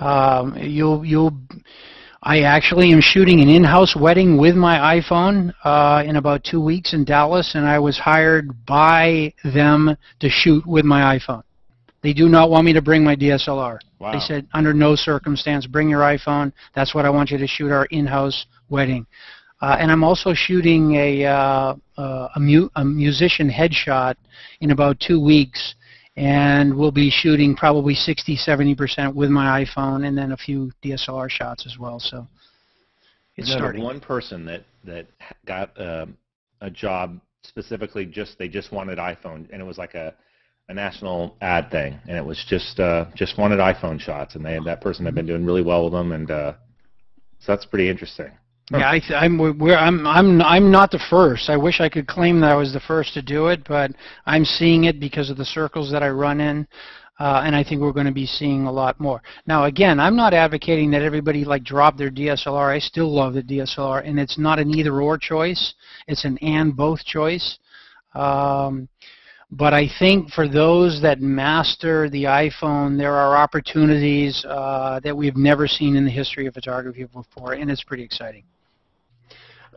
Um, you'll you'll. I actually am shooting an in-house wedding with my iPhone uh, in about two weeks in Dallas, and I was hired by them to shoot with my iPhone. They do not want me to bring my DSLR. Wow. They said, under no circumstance, bring your iPhone. That's what I want you to shoot our in-house wedding. Uh, and I'm also shooting a, uh, uh, a, mu a, musician headshot in about two weeks, and we'll be shooting probably 60, 70% with my iPhone, and then a few DSLR shots as well. So it's you know, starting. One person that that got uh, a job specifically just they just wanted iPhone, and it was like a a national ad thing, and it was just uh, just wanted iPhone shots, and they that person had been doing really well with them, and uh, so that's pretty interesting. Yeah, I I'm we're, I'm I'm I'm not the first. I wish I could claim that I was the first to do it, but I'm seeing it because of the circles that I run in, uh, and I think we're going to be seeing a lot more. Now, again, I'm not advocating that everybody like drop their DSLR. I still love the DSLR, and it's not an either/or choice. It's an and/both choice. Um, but I think for those that master the iPhone, there are opportunities uh, that we've never seen in the history of photography before, and it's pretty exciting.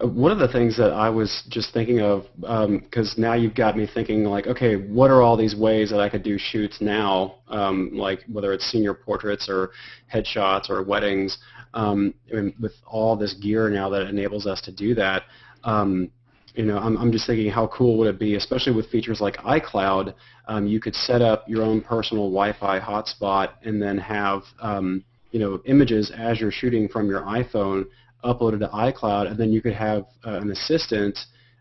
uh, one of the things that I was just thinking of, because um, now you've got me thinking like, okay, what are all these ways that I could do shoots now, um, like whether it's senior portraits or headshots or weddings, um, with all this gear now that enables us to do that. You know, I'm, I'm just thinking how cool would it be, especially with features like iCloud, um, you could set up your own personal Wi-Fi hotspot and then have, um, you know, images as you're shooting from your iPhone uploaded to iCloud, and then you could have uh, an assistant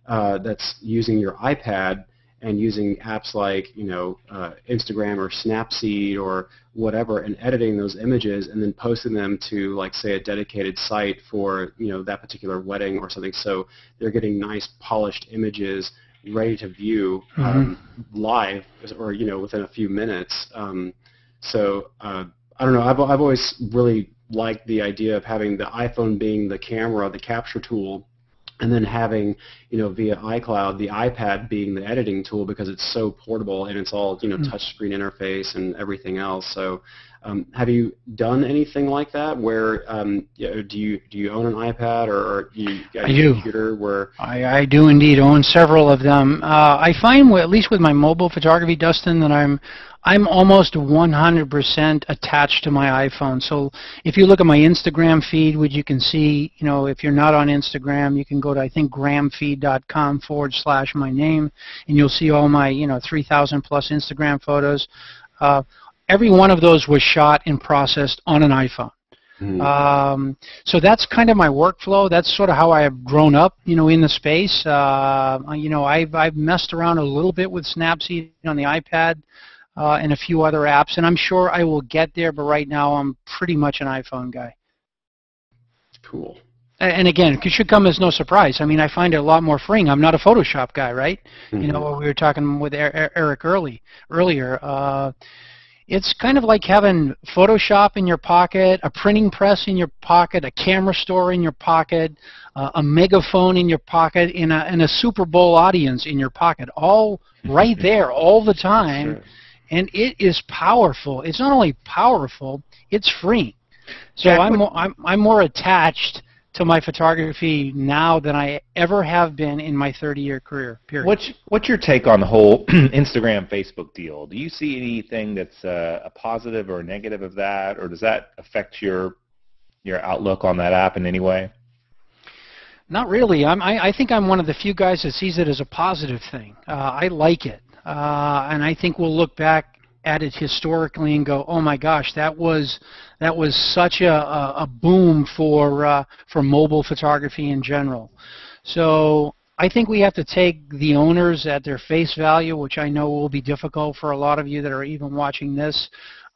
uh, that's using your iPad and using apps like you know uh, Instagram or Snapseed or whatever, and editing those images and then posting them to like say a dedicated site for you know that particular wedding or something. So they're getting nice polished images ready to view um, mm-hmm. live or you know within a few minutes. Um, so uh, I don't know. I've I've always really liked the idea of having the iPhone being the camera, the capture tool, and then having you know via iCloud the iPad being the editing tool because it's so portable and it's all you know mm. touch screen interface and everything else. So um, have you done anything like that? Where um, you know, do you do you own an iPad or, or you got a I computer? Where I, I do indeed own several of them. Uh, I find at least with my mobile photography, Dustin, that I'm I'm almost 100% attached to my iPhone. So if you look at my Instagram feed, which you can see, you know, if you're not on Instagram, you can go to I think gramfeed.com forward slash my name, and you'll see all my you know 3,000 plus Instagram photos. Uh, every one of those was shot and processed on an iPhone. Mm. Um, so that's kind of my workflow. That's sort of how I have grown up, you know, in the space. Uh, you know, I've I've messed around a little bit with Snapseed on the iPad uh, and a few other apps, and I'm sure I will get there. But right now, I'm pretty much an iPhone guy. Cool. And again, it should come as no surprise. I mean, I find it a lot more freeing. I'm not a Photoshop guy, right? Mm-hmm. You know, mm-hmm. we were talking with Eric early earlier. Uh, it's kind of like having Photoshop in your pocket, a printing press in your pocket, a camera store in your pocket, uh, a megaphone in your pocket, and a, and a Super Bowl audience in your pocket, all right (laughs) there all the time. Sure. And it is powerful. It's not only powerful, it's free. So Jack, I'm, more, I'm, I'm more attached to my photography now than I ever have been in my 30-year career. Period. What's what's your take on the whole (clears throat) Instagram Facebook deal? Do you see anything that's uh, a positive or a negative of that, or does that affect your your outlook on that app in any way? Not really. I'm, I, I think I'm one of the few guys that sees it as a positive thing. Uh, I like it, uh, and I think we'll look back at it historically and go, oh my gosh, that was that was such a, a, boom for uh, for mobile photography in general. So I think we have to take the owners at their face value, which I know will be difficult for a lot of you that are even watching this.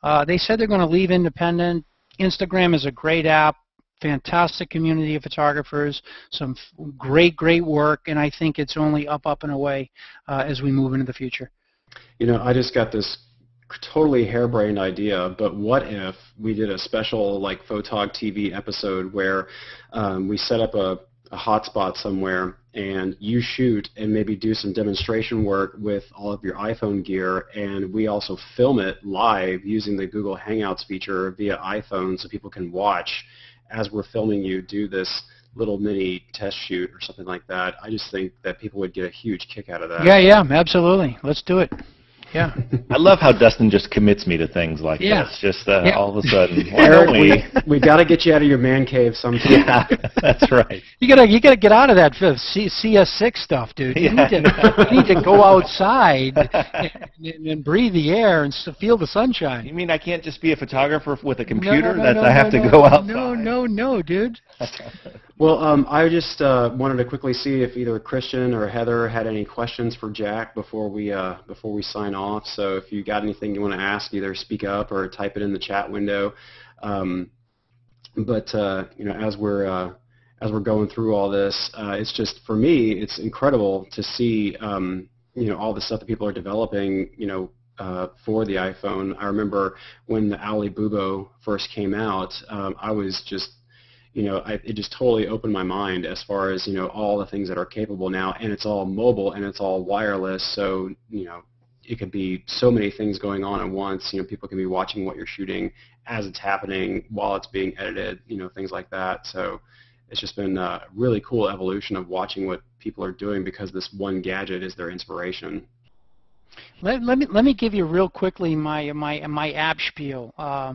Uh, they said they're going to leave independent. Instagram is a great app, fantastic community of photographers, some great, great work, and I think it's only up, up, and away uh, as we move into the future. You know, I just got this totally harebrained idea, but what if we did a special like Photog TV episode where um, we set up a, a hotspot somewhere and you shoot and maybe do some demonstration work with all of your iPhone gear and we also film it live using the Google Hangouts feature via iPhone so people can watch as we're filming you do this little mini test shoot or something like that. I just think that people would get a huge kick out of that. Yeah, yeah, absolutely. Let's do it. Yeah. I love how Dustin just commits me to things like yeah. this. Just uh, yeah. all of a sudden, (laughs) why don't we? we got to get you out of your man cave sometime. Yeah, that's right. You gotta you gotta get out of that C- CS6 stuff, dude. You, yeah. need, to, you need to go outside and, and, breathe the air and feel the sunshine. You mean I can't just be a photographer with a computer? No, no, no, that I have to go outside. No, no, no, dude. (laughs) Well, um, I just uh, wanted to quickly see if either Christian or Heather had any questions for Jack before we uh, before we sign off. So if you got anything you want to ask, either speak up or type it in the chat window. Um, but uh, you know, as we're uh, as we're going through all this, uh, it's just for me, it's incredible to see um, you know all the stuff that people are developing. You know, uh, for the iPhone. I remember when the Owle Bubo first came out, um, I was just you know, I, it just totally opened my mind as far as, you know, all the things that are capable now, and it's all mobile and it's all wireless, so, you know, it could be so many things going on at once. You know, people can be watching what you're shooting as it's happening while it's being edited, you know, things like that. So it's just been a really cool evolution of watching what people are doing because this one gadget is their inspiration. Let, let me let me give you real quickly my my my app spiel. Uh,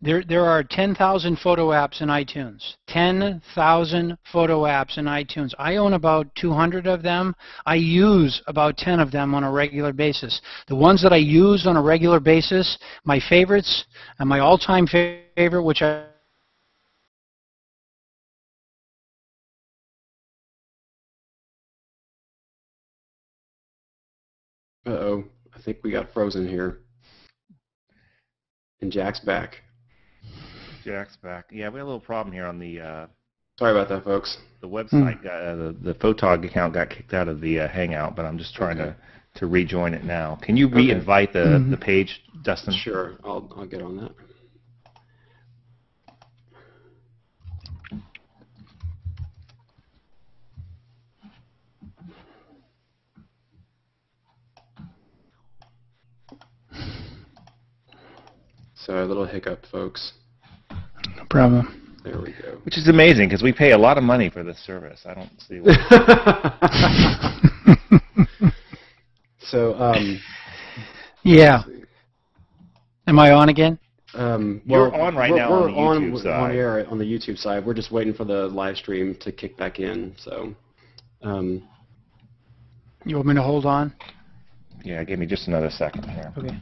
there there are 10,000 photo apps in iTunes. 10,000 photo apps in iTunes. I own about 200 of them. I use about 10 of them on a regular basis. The ones that I use on a regular basis, my favorites, and my all-time favorite, which I Uh-oh, I think we got frozen here. And Jack's back. Jack's back. Yeah, we had a little problem here on the uh, Sorry about that, folks. the website. Got, uh, the the Photog account got kicked out of the uh, Hangout, but I'm just trying Okay. to to rejoin it now. Can you Okay. re-invite the Mhm. the page, Dustin? Sure, I'll, I'll get on that. So a little hiccup, folks. No problem. There we go. Which is amazing because we pay a lot of money for this service. I don't see why. (laughs) so, um, (laughs) Yeah. Am I on again? um, You're well, on right we're, now We're on the YouTube on, side. on air on the YouTube side. We're just waiting for the live stream to kick back in. So, um, You want me to hold on? yeah, give me just another second here. Okay.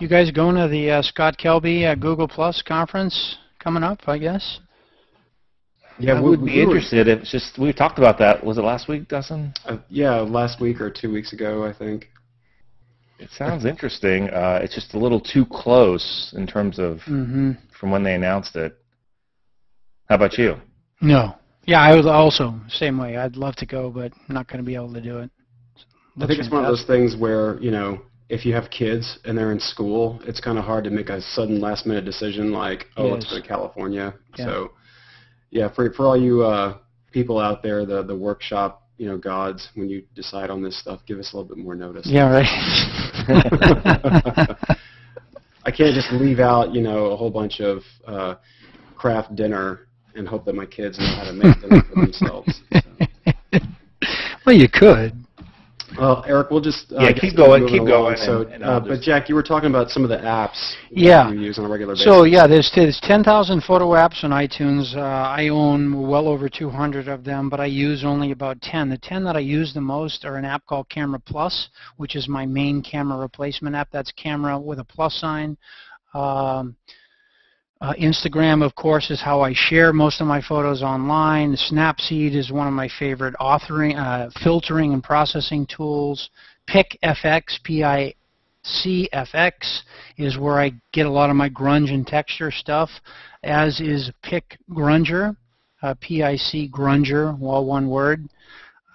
You guys going to the uh, Scott Kelby uh, Google Plus conference coming up? I guess. yeah, we- would be interested. If it's just we talked about that. Was it last week, Dustin? Uh, yeah, last week or two weeks ago, I think. It sounds interesting. Uh, it's just a little too close in terms of Mm-hmm. from when they announced it. How about you? No. Yeah, I was also same way. I'd love to go, but I'm not going to be able to do it. I think it's one of those things where you know, if you have kids and they're in school, it's kind of hard to make a sudden last minute decision like, oh, let's go to California. Yeah. So, yeah, for for all you uh, people out there, the the workshop, you know, gods, when you decide on this stuff, give us a little bit more notice. Yeah, right. (laughs) I can't just leave out, you know, a whole bunch of uh, craft dinner and hope that my kids know how to make dinner for themselves. So. (laughs) well, you could. Well, Eric, we'll just uh, Yeah, keep going, keep along. going, So, and- and uh, but Jack, you were talking about some of the apps Yeah. that you use on a regular basis. So yeah, there's there's 10,000 photo apps on iTunes. Uh, I own well over 200 of them, but I use only about 10. The 10 that I use the most are an app called Camera Plus, which is my main camera replacement app. That's camera with a plus sign. Um, uh, Instagram, of course, is how I share most of my photos online. Snapseed is one of my favorite authoring, uh, filtering and processing tools. PicFX, P-I-C-F-X, is where I get a lot of my grunge and texture stuff, as is PicGrunger, uh, P-I-C Grunger, all one word.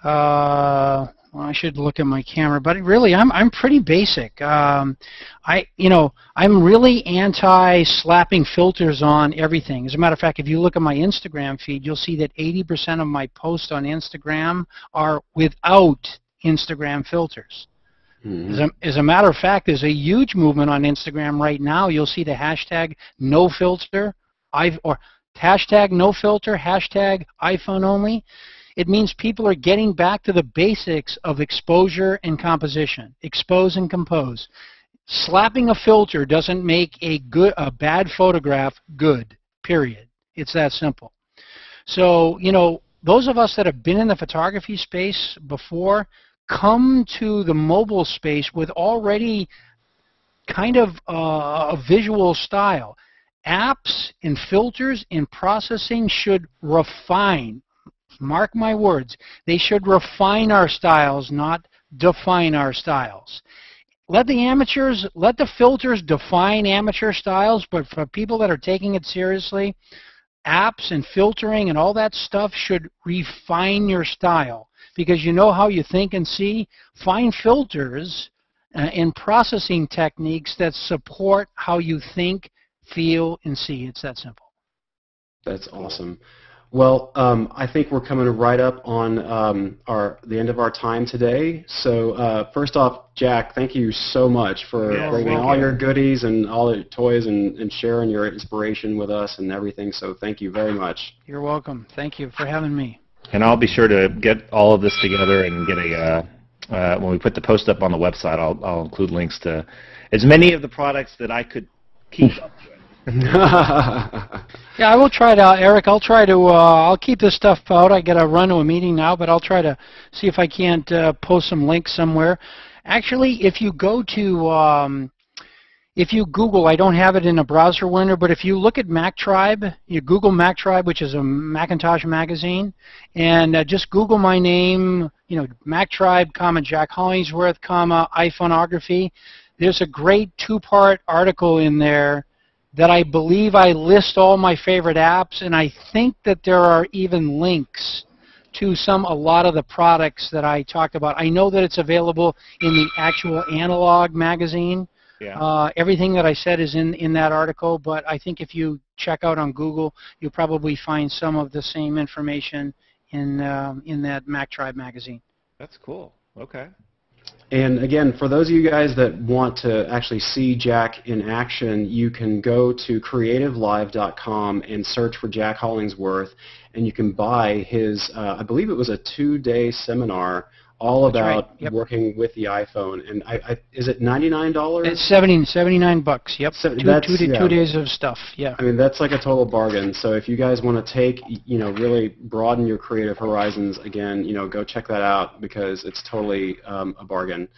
Uh, well, I should look at my camera, but really, I'm I'm pretty basic. Um, I, you know, I'm really anti slapping filters on everything. As a matter of fact, if you look at my Instagram feed, you'll see that 80% of my posts on Instagram are without Instagram filters. Mhm. As a, as a matter of fact, there's a huge movement on Instagram right now. You'll see the hashtag no filter, I, or hashtag no filter, hashtag iPhone only. It means people are getting back to the basics of exposure and composition. Expose and compose. Slapping a filter doesn't make a good a bad photograph good. Period. It's that simple. So, you know, those of us that have been in the photography space before come to the mobile space with already kind of uh, a visual style. Apps and filters and processing should refine, mark my words, they should refine our styles, not define our styles. Let the amateurs, let the filters define amateur styles, but for people that are taking it seriously, apps and filtering and all that stuff should refine your style because you know how you think and see. Find filters uh, and processing techniques that support how you think, feel, and see. It's that simple. That's awesome. Well, um, I think we're coming right up on um, our the end of our time today. So uh, first off, Jack, thank you so much for Yeah, bringing welcome. all your goodies and all the toys and, and sharing your inspiration with us and everything. So thank you very much. You're welcome. Thank you for having me. And I'll be sure to get all of this together and get a, uh, uh, when we put the post up on the website, I'll, I'll include links to as many of the products that I could keep up with. (laughs) Yeah, I will try to, Eric. I'll try to. Uh, I'll keep this stuff out. I got to run to a meeting now, but I'll try to see if I can't uh, post some links somewhere. Actually, if you go to, um, if you Google, I don't have it in a browser window, but if you look at Mac Tribe, you Google Mac Tribe, which is a Macintosh magazine, and uh, just Google my name, you know, Mac Tribe, comma Jack Hollingsworth, comma iPhoneography. There's a great two-part article in there that I believe I list all my favorite apps, and I think that there are even links to some a lot of the products that I talked about. I know that it's available in the actual analog magazine. Yeah. Uh, everything that I said is in, in that article, but I think if you check out on Google, you'll probably find some of the same information in um, in that Mac Tribe magazine. That's cool. Okay. And again, for those of you guys that want to actually see Jack in action, you can go to creativelive.com and search for Jack Hollingsworth, and you can buy his, uh, I believe it was a two-day seminar all That's right. about Yep. working with the iPhone. And I, I, is it $99? It's 70, 79 bucks. Yep. So two, that's- two, yeah. two days of stuff. Yeah. I mean, that's like a total bargain. So if you guys want to take, you know, really broaden your creative horizons, again, you know, go check that out because it's totally um, a bargain.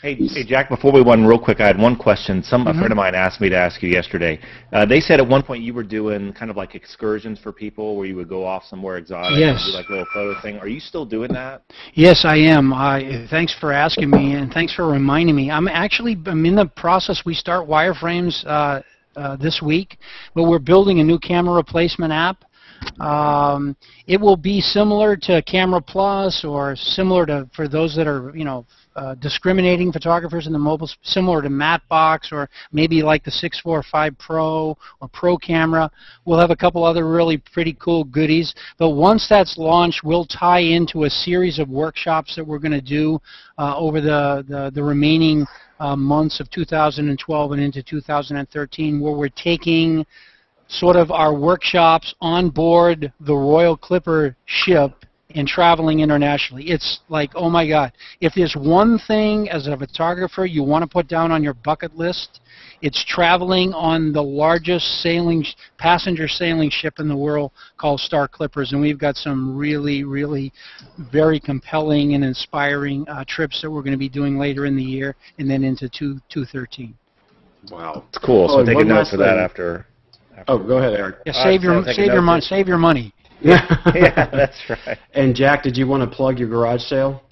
Hey, hey, Jack, before we run real quick, I had one question. Some a Mhm. friend of mine asked me to ask you yesterday. Uh, they said at one point you were doing kind of like excursions for people where you would go off somewhere exotic Yes. and do like a little photo thing. Are you still doing that? Yes, I am. I thanks for asking me, and thanks for reminding me. I'm actually I'm in the process. We start wireframes uh, uh, this week, but we're building a new camera replacement app. Um, it will be similar to Camera Plus, or similar to for those that are you know uh, discriminating photographers in the mobile, similar to Mattebox or maybe like the 645 Pro or Pro Camera. We'll have a couple other really pretty cool goodies. But once that's launched, we'll tie into a series of workshops that we're going to do uh, over the, the, the remaining uh, months of 2012 and into 2013, where we're taking sort of our workshops on board the Royal Clipper ship and traveling internationally. It's like, oh my God, if there's one thing as a photographer you want to put down on your bucket list, it's traveling on the largest sailing passenger sailing ship in the world called Star Clippers, and we've got some really, really very compelling and inspiring uh, trips that we're going to be doing later in the year, and then into two, 213. Wow. It's cool. Oh, So and take a note for that thing. after. after Oh, go ahead, Eric. Yeah, save right, your save your note money. Save your money. (laughs) yeah, that's right. And Jack, did you want to plug your garage sale?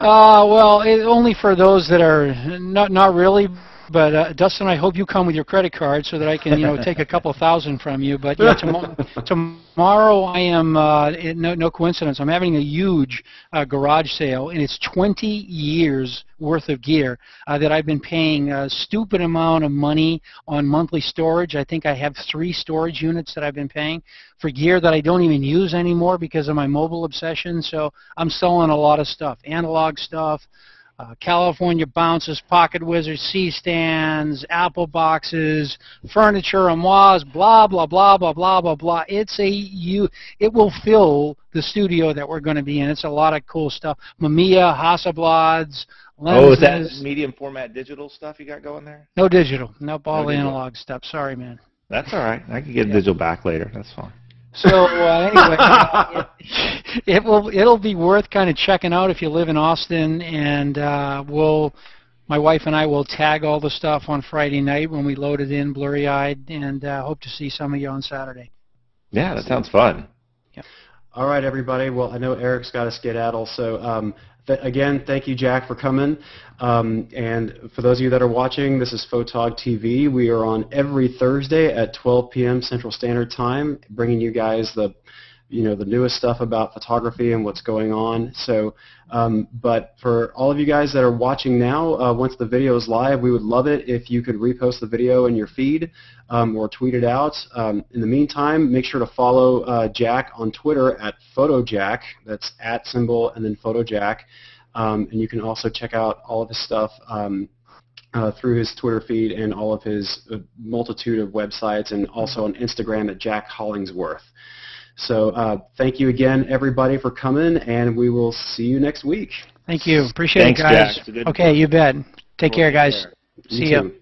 Uh, well, it, only for those that are not not really. But uh, Dustin, I hope you come with your credit card so that I can, you know, take a (laughs) couple thousand from you. But yeah, tomo- tomorrow I am. Uh, it, no, no coincidence. I'm having a huge uh, garage sale, and it's 20 years worth of gear uh, that I've been paying a stupid amount of money on monthly storage. I think I have three storage units that I've been paying for gear that I don't even use anymore because of my mobile obsession. So I'm selling a lot of stuff, analog stuff, uh, California bounces, pocket wizards, C-stands, Apple boxes, furniture, armoires, blah blah blah blah blah blah blah. It's a you. It will fill the studio that we're going to be in. It's a lot of cool stuff. Mamiya, Hasselblads, lenses. Oh, is that medium format digital stuff you got going there? No digital. Nope, all No digital. analog stuff. Sorry, man. That's all right. I can get Yeah. digital back later. That's fine. So uh, anyway, uh, (laughs) it, it will it'll be worth kind of checking out if you live in Austin, and uh, we'll my wife and I will tag all the stuff on Friday night when we load it in, blurry-eyed, and uh, hope to see some of you on Saturday. Yeah, that sounds fun. Yeah. All right, everybody. Well, I know Eric's got to skedaddle, so um, th- again, thank you, Jack, for coming. Um, and for those of you that are watching, this is Photog TV. We are on every Thursday at 12 p.m. Central Standard Time, bringing you guys the you know the newest stuff about photography and what's going on. So, um, but for all of you guys that are watching now, uh, once the video is live, we would love it if you could repost the video in your feed um, or tweet it out. Um, in the meantime, make sure to follow uh, Jack on Twitter at PhotoJack. That's at symbol and then PhotoJack. Um, and you can also check out all of his stuff. Um, uh, through his Twitter feed and all of his uh, multitude of websites and also on Instagram at Jack Hollingsworth. So uh, thank you again, everybody, for coming, and we will see you next week. Thank you. Appreciate Thanks, it, guys. Jack. It's a good- Okay, you bet. Take care, guys. You See ya. too.